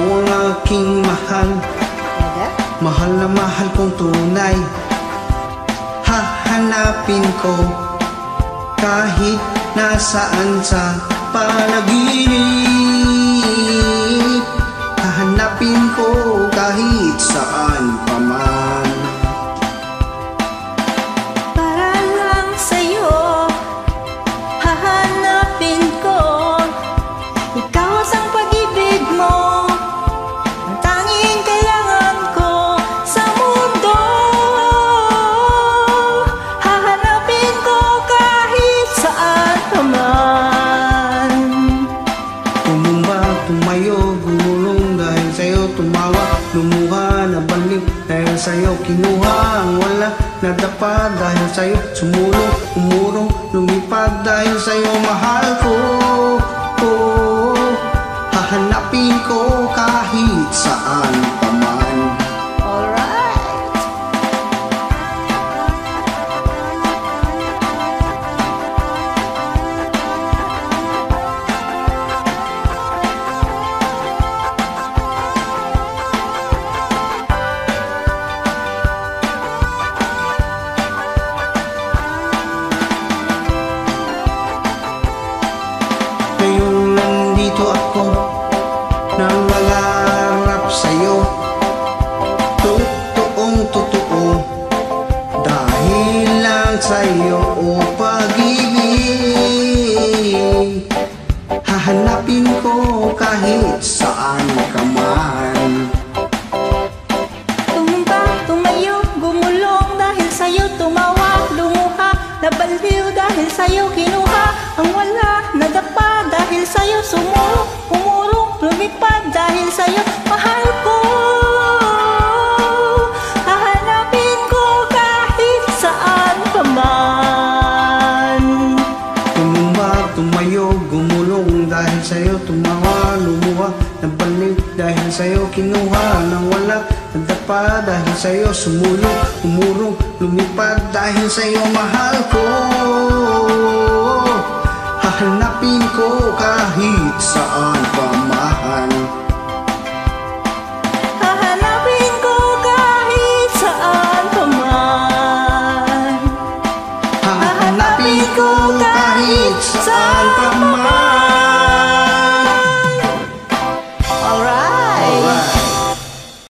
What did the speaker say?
Ikaw ang aking mahal. Mahal na mahal kong tunay. Hahanapin ko Kahit nasaan sa panaginip. Nabalik dahil sa'yo kinuha Ang wala nadapa dahil sa'yo sumulong Umurong, lumipad dahil sa'yo mahal ko. Oh, Hahanapin ko kahit saan nandito ako Nangangarap sa'yo. Totoong totoo Dahil lang sa'yo o pag-ibig. Hahanapin ko kahit saan ka man. Tumumba, tumayo, gumulong dahil sa'yo tumawa, lumuha, nabaliw dahil sa'yo kinuha, Ngunit dahil sa'yo kinuha ng wala. Nagdapa dahil sa'yo sumulong Umurong lumipad dahil sa'yo mahal ko. Hahanapin ko kahit saan pamahan Hahanapin ko kahit saan paman Hahanapin ko kahit